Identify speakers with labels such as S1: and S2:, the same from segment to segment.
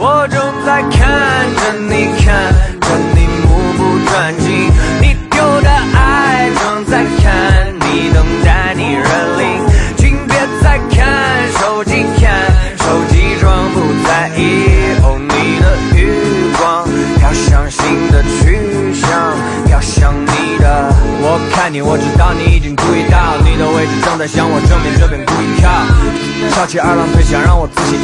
S1: 我正在看着你，看着你目不转睛，你丢的爱正在看你，等待你认领，请别再看手机，看手机装不在意。哦，你的余光飘向新的去向，飘向你的。我看你，我知道你已经注意到，你的位置正在向我正面这边故意靠。翘起二郎腿，想让我仔细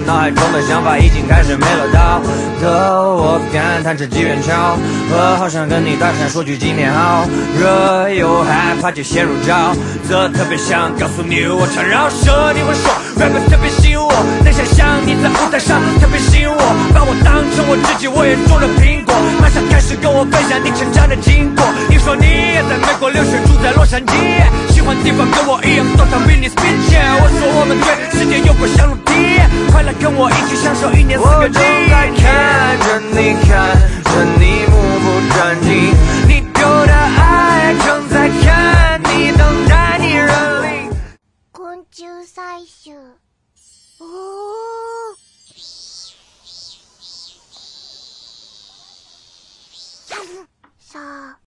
S1: 脑海中的想法已经开始没了道德我感叹着机缘巧合，好想跟你搭讪说句今天好，热又害怕就陷入沼泽，特别想告诉你我常饶舌，你会说 rap 特别吸引我，能想象你在舞台上特别吸引我，把我当成我自己，我也种了苹果，马上开始跟我分享你成长的经过。你说你也在美国留学，住在洛杉矶，喜欢地方跟我一样，多场 Venice Beach。跟我一起享受一年四季我正在看着你看着你目不转睛你丢的爱正在看你等待你认领
S2: 公主在想呜。小小小小。